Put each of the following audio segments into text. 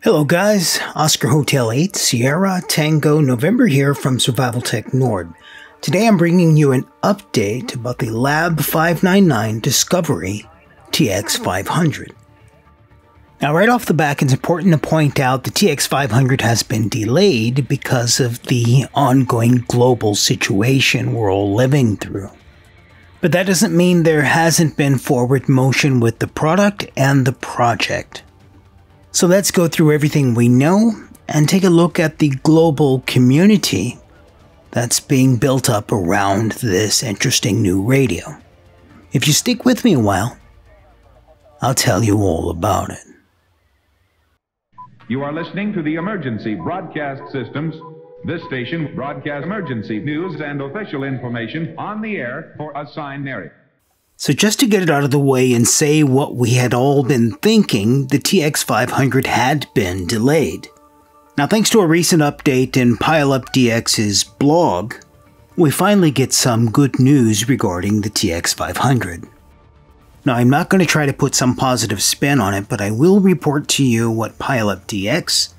Hello guys, Oscar Hotel 8, Sierra, Tango, November here from Survival Tech Nord. Today I'm bringing you an update about the Lab 599 Discovery TX500. Now right off the back it's important to point out the TX500 has been delayed because of the ongoing global situation we're all living through. But that doesn't mean there hasn't been forward motion with the product and the project. So let's go through everything we know and take a look at the global community that's being built up around this interesting new radio. If you stick with me a while, I'll tell you all about it. You are listening to the Emergency Broadcast Systems. This station broadcasts emergency news and official information on the air for assigned area. So, just to get it out of the way and say what we had all been thinking, the TX500 had been delayed. Now, thanks to a recent update in PileUpDX's blog, we finally get some good news regarding the TX500. Now, I'm not going to try to put some positive spin on it, but I will report to you what PileUpDX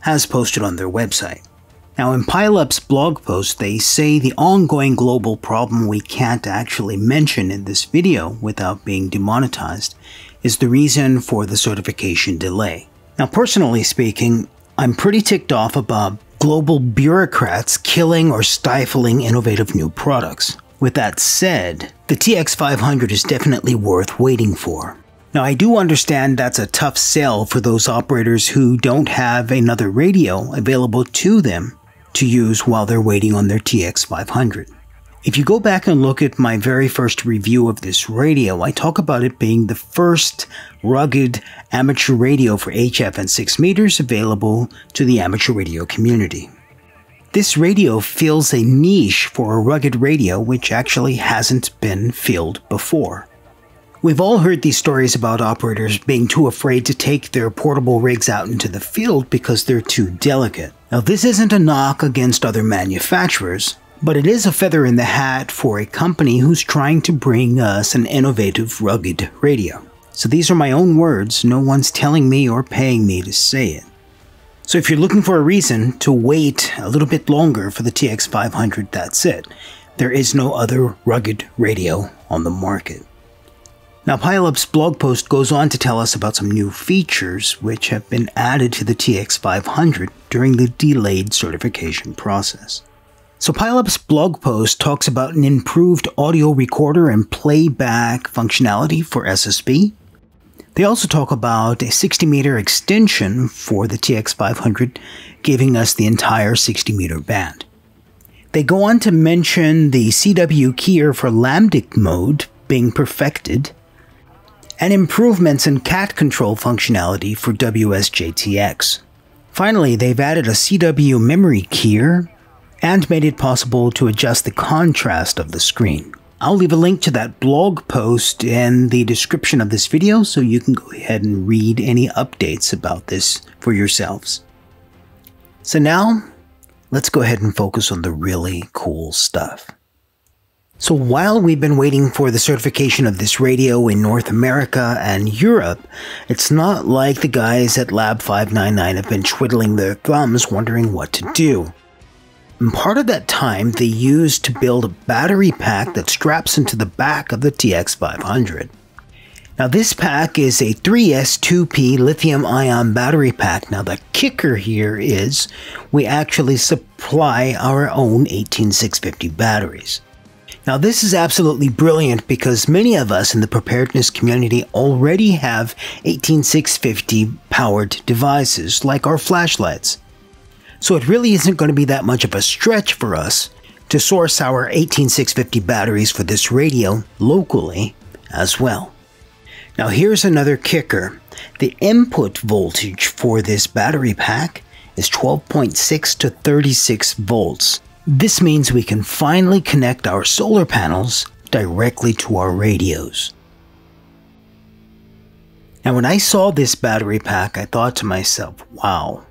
has posted on their website. Now, in PileUp's blog post, they say the ongoing global problem we can't actually mention in this video without being demonetized is the reason for the certification delay. Now, personally speaking, I'm pretty ticked off about global bureaucrats killing or stifling innovative new products. With that said, the TX500 is definitely worth waiting for. Now, I do understand that's a tough sell for those operators who don't have another radio available to them to use while they're waiting on their TX500. If you go back and look at my very first review of this radio, I talk about it being the first rugged amateur radio for HF and 6 meters available to the amateur radio community. This radio fills a niche for a rugged radio which actually hasn't been filled before. We've all heard these stories about operators being too afraid to take their portable rigs out into the field because they're too delicate. Now, this isn't a knock against other manufacturers, but it is a feather in the hat for a company who's trying to bring us an innovative, rugged radio. So these are my own words, no one's telling me or paying me to say it. So if you're looking for a reason to wait a little bit longer for the TX500, that's it. There is no other rugged radio on the market. Now, PileUp's blog post goes on to tell us about some new features which have been added to the TX500 during the delayed certification process. So, PileUp's blog post talks about an improved audio recorder and playback functionality for SSB. They also talk about a 60 meter extension for the TX500, giving us the entire 60 meter band. They go on to mention the CW keyer for iambic mode being perfected and improvements in cat control functionality for WSJTX. Finally, they've added a CW memory keyer and made it possible to adjust the contrast of the screen. I'll leave a link to that blog post in the description of this video so you can go ahead and read any updates about this for yourselves. So now, let's go ahead and focus on the really cool stuff. So while we've been waiting for the certification of this radio in North America and Europe, it's not like the guys at Lab 599 have been twiddling their thumbs wondering what to do. And part of that time they used to build a battery pack that straps into the back of the TX500. Now this pack is a 3S2P lithium ion battery pack. Now the kicker here is we actually supply our own 18650 batteries. Now, this is absolutely brilliant because many of us in the preparedness community already have 18650 powered devices, like our flashlights. So it really isn't going to be that much of a stretch for us to source our 18650 batteries for this radio locally as well. Now, here's another kicker the input voltage for this battery pack is 12.6 to 36 volts. This means we can finally connect our solar panels directly to our radios. Now, when I saw this battery pack, I thought to myself, wow,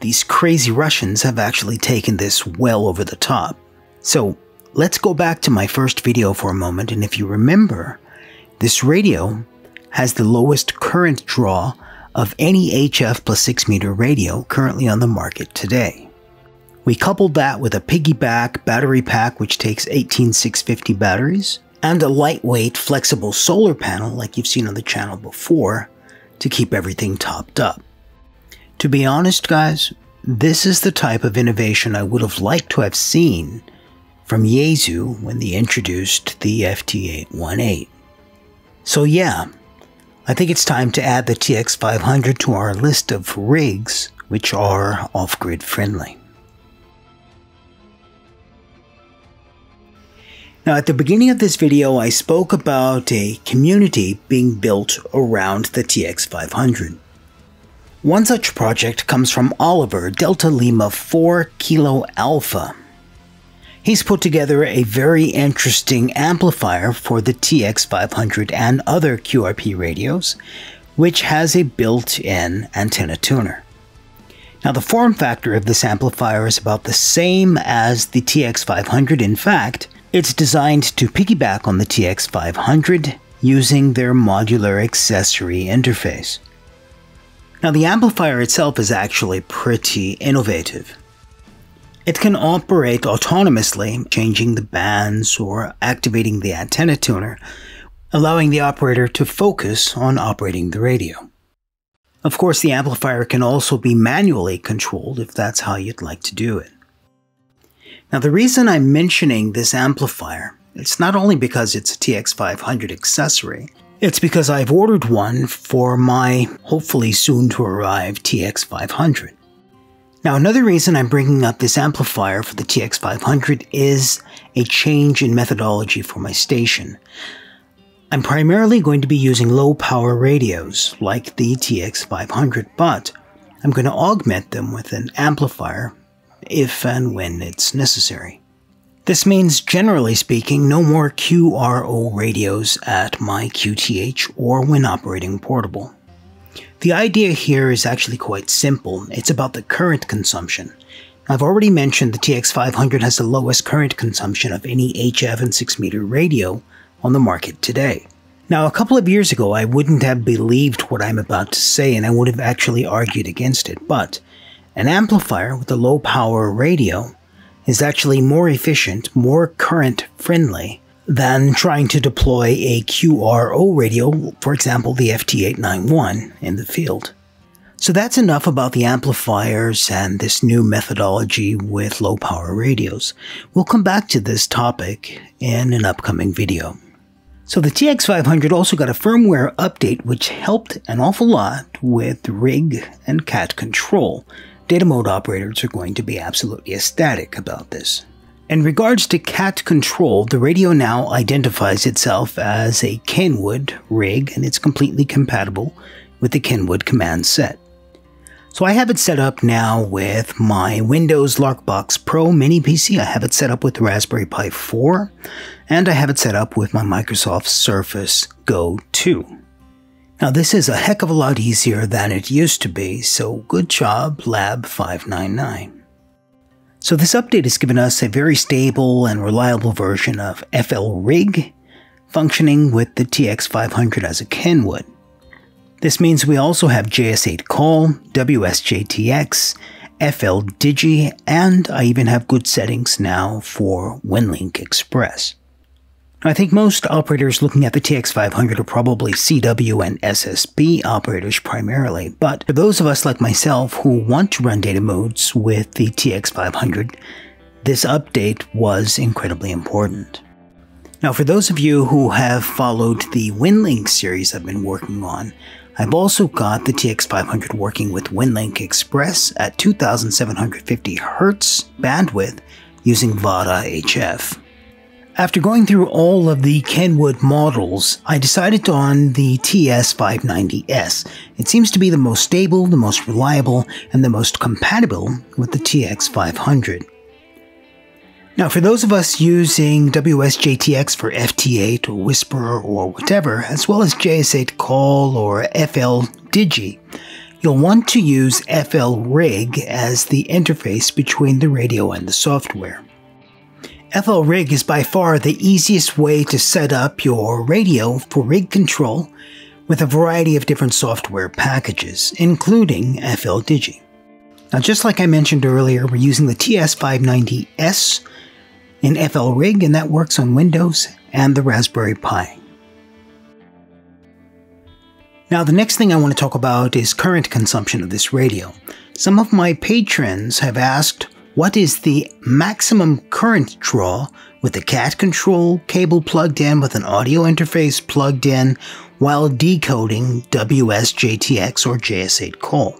these crazy Russians have actually taken this well over the top. So, let's go back to my first video for a moment, and if you remember, this radio has the lowest current draw of any HF plus 6 meter radio currently on the market today. We coupled that with a piggyback battery pack which takes 18650 batteries and a lightweight flexible solar panel like you've seen on the channel before to keep everything topped up. To be honest guys, this is the type of innovation I would have liked to have seen from Yaesu when they introduced the FT818. So yeah, I think it's time to add the TX500 to our list of rigs which are off-grid friendly. Now at the beginning of this video I spoke about a community being built around the TX500. One such project comes from Oliver Delta Lima 4 Kilo Alpha. He's put together a very interesting amplifier for the TX500 and other QRP radios, which has a built-in antenna tuner. Now the form factor of this amplifier is about the same as the TX500 in fact, it's designed to piggyback on the TX500 using their modular accessory interface. Now the amplifier itself is actually pretty innovative. It can operate autonomously, changing the bands or activating the antenna tuner, allowing the operator to focus on operating the radio. Of course, the amplifier can also be manually controlled if that's how you'd like to do it. Now, the reason I'm mentioning this amplifier, it's not only because it's a TX500 accessory, it's because I've ordered one for my hopefully soon to arrive TX500. Now, another reason I'm bringing up this amplifier for the TX500 is a change in methodology for my station. I'm primarily going to be using low power radios like the TX500, but I'm going to augment them with an amplifier if and when it's necessary. This means, generally speaking, no more QRO radios at my QTH or when operating portable. The idea here is actually quite simple. It's about the current consumption. I've already mentioned the TX500 has the lowest current consumption of any HF and 6 meter radio on the market today. Now, a couple of years ago, I wouldn't have believed what I'm about to say and I would have actually argued against it, but an amplifier with a low power radio is actually more efficient, more current friendly than trying to deploy a QRO radio, for example, the FT891, in the field. So that's enough about the amplifiers and this new methodology with low power radios. We'll come back to this topic in an upcoming video. So the TX500 also got a firmware update which helped an awful lot with rig and cat control. Data mode operators are going to be absolutely ecstatic about this. In regards to cat control, the radio now identifies itself as a Kenwood rig and it's completely compatible with the Kenwood command set. So I have it set up now with my Windows Larkbox Pro mini PC. I have it set up with the Raspberry Pi 4 and I have it set up with my Microsoft Surface Go 2. Now this is a heck of a lot easier than it used to be, so good job Lab 599. So this update has given us a very stable and reliable version of FL Rig, functioning with the TX500 as a Kenwood. This means we also have JS8 Call, WSJTX, FL Digi, and I even have good settings now for WinLink Express. I think most operators looking at the TX500 are probably CW and SSB operators primarily, but for those of us like myself who want to run data modes with the TX500, this update was incredibly important. Now for those of you who have followed the WinLink series I've been working on, I've also got the TX500 working with WinLink Express at 2750 Hz bandwidth using VARA HF. After going through all of the Kenwood models, I decided on the TS590S. It seems to be the most stable, the most reliable, and the most compatible with the TX500. Now, for those of us using WSJTX for FT8 or WSPR or whatever, as well as JS8 Call or FL Digi, you'll want to use FL Rig as the interface between the radio and the software. FL Rig is by far the easiest way to set up your radio for rig control with a variety of different software packages, including FLDigi. Now, just like I mentioned earlier, we're using the TS590S in FLRig, and that works on Windows and the Raspberry Pi. Now, the next thing I want to talk about is current consumption of this radio. Some of my patrons have asked what is the maximum current draw with the CAT control cable plugged in with an audio interface plugged in while decoding WSJTX or JS8 call.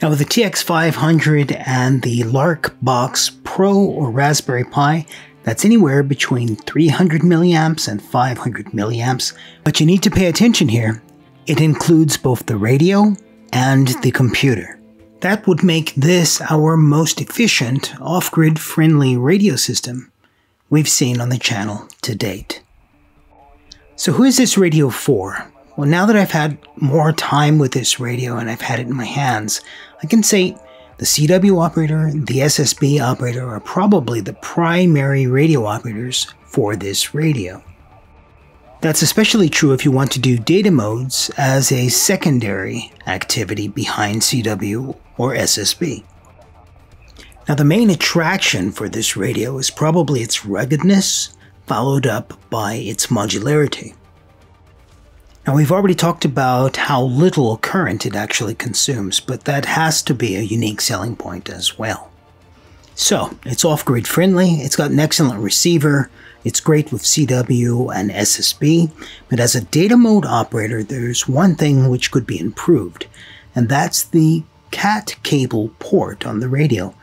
Now with the TX500 and the Lark Box Pro or Raspberry Pi, that's anywhere between 300 milliamps and 500 milliamps. But you need to pay attention here. It includes both the radio and the computer. That would make this our most efficient, off-grid friendly radio system we've seen on the channel to date. So who is this radio for? Well, now that I've had more time with this radio and I've had it in my hands, I can say the CW operator and the SSB operator are probably the primary radio operators for this radio. That's especially true if you want to do data modes as a secondary activity behind CW or SSB. Now, the main attraction for this radio is probably its ruggedness, followed up by its modularity. Now, we've already talked about how little current it actually consumes, but that has to be a unique selling point as well. So, it's off grid friendly, it's got an excellent receiver, it's great with CW and SSB, but as a data mode operator, there's one thing which could be improved, and that's the CAT cable port on the radio.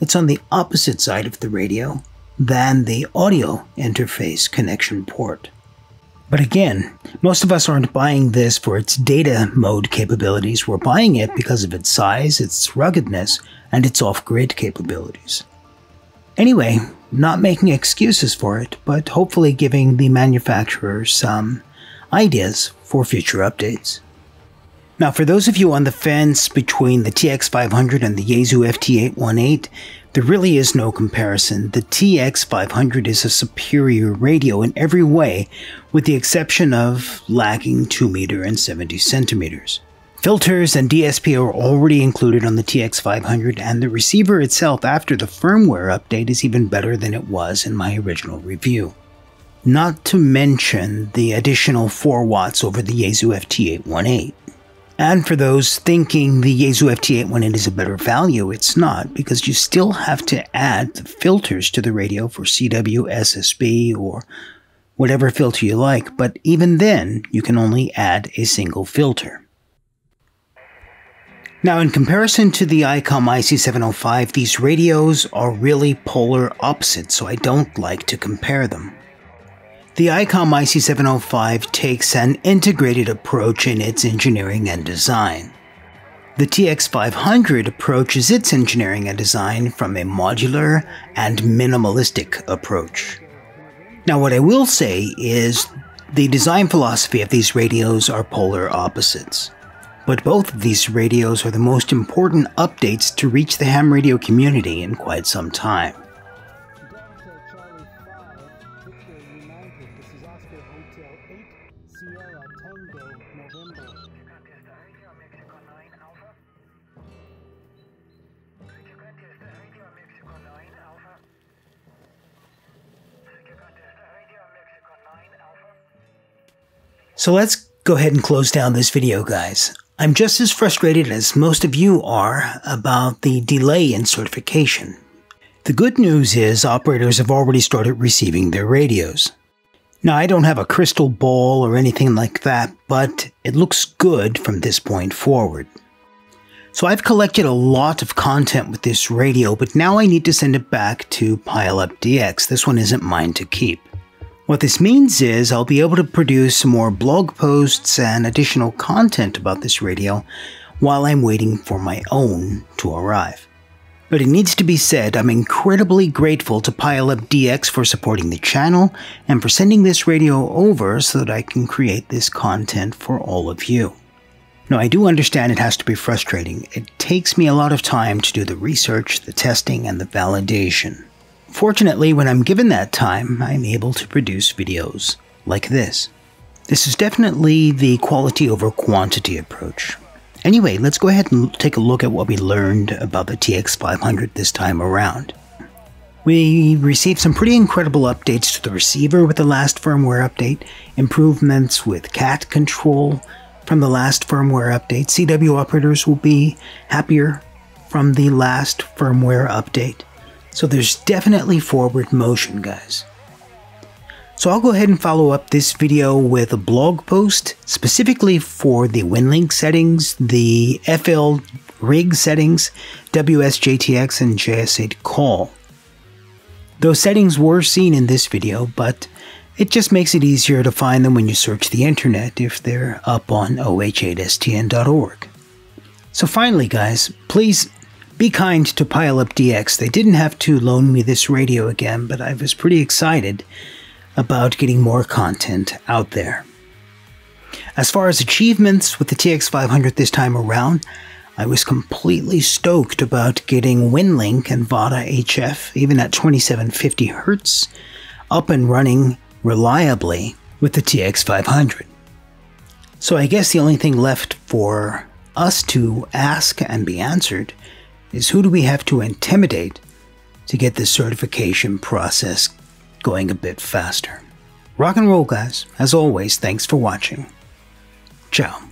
It's on the opposite side of the radio than the audio interface connection port. But again, most of us aren't buying this for its data mode capabilities. We're buying it because of its size, its ruggedness, and its off grid capabilities. Anyway, not making excuses for it, but hopefully giving the manufacturer some ideas for future updates. Now, for those of you on the fence between the TX500 and the Yaesu FT818, there really is no comparison. The TX500 is a superior radio in every way, with the exception of lacking 2 meter and 70 centimeters. Filters and DSP are already included on the TX500, and the receiver itself after the firmware update is even better than it was in my original review. Not to mention the additional 4 watts over the Yaesu FT818. And for those thinking the Yaesu FT818 is a better value, it's not, because you still have to add the filters to the radio for CW, SSB, or whatever filter you like, but even then, you can only add a single filter. Now, in comparison to the ICOM IC705, these radios are really polar opposites, so I don't like to compare them. The ICOM IC705 takes an integrated approach in its engineering and design. The TX500 approaches its engineering and design from a modular and minimalistic approach. Now, what I will say is the design philosophy of these radios are polar opposites. But both of these radios are the most important updates to reach the ham radio community in quite some time. So let's go ahead and close down this video, guys. I'm just as frustrated as most of you are about the delay in certification. The good news is operators have already started receiving their radios. Now, I don't have a crystal ball or anything like that, but it looks good from this point forward. So I've collected a lot of content with this radio, but now I need to send it back to PileUp-DX. This one isn't mine to keep. What this means is I'll be able to produce more blog posts and additional content about this radio while I'm waiting for my own to arrive. But it needs to be said, I'm incredibly grateful to PileUp-DX for supporting the channel and for sending this radio over so that I can create this content for all of you. Now, I do understand it has to be frustrating. It takes me a lot of time to do the research, the testing, and the validation. Fortunately, when I'm given that time, I'm able to produce videos like this. This is definitely the quality over quantity approach. Anyway, let's go ahead and take a look at what we learned about the TX500 this time around. We received some pretty incredible updates to the receiver with the last firmware update, improvements with CAT control from the last firmware update. CW operators will be happier from the last firmware update. So there's definitely forward motion, guys. So I'll go ahead and follow up this video with a blog post specifically for the WinLink settings, the FL rig settings, WSJTX, and JS8 call. Those settings were seen in this video, but it just makes it easier to find them when you search the internet if they're up on oh8stn.org. So finally, guys, please be kind to PileUp DX. They didn't have to loan me this radio again, but I was pretty excited about getting more content out there. As far as achievements with the TX500 this time around, I was completely stoked about getting WinLink and VARA HF, even at 2750 Hz, up and running reliably with the TX500. So I guess the only thing left for us to ask and be answered is who do we have to intimidate to get this certification process going a bit faster. Rock and roll, guys. As always, thanks for watching. Ciao.